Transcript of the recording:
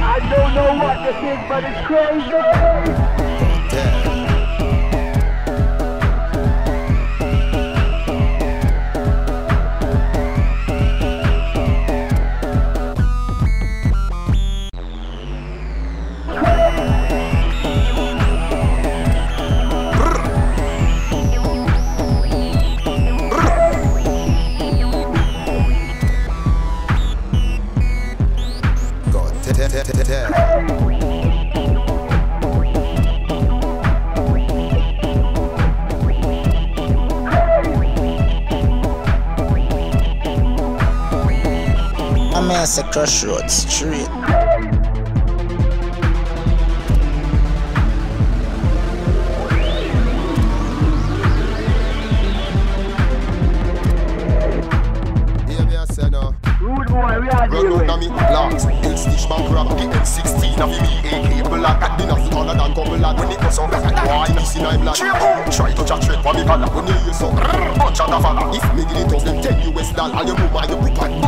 I don't know what this is, but it's crazy. Rude boy, we are Run dealing out with. of me, locks, Hill stitch bank rob, the M16 of me AK block at dinner, taller than couple lad when it goes on back Why this in I'm black? Try to chat straight for me collar, when you use some bunch of the fella If me get it up, them 10 US dollar, you move my you put bunch of the fella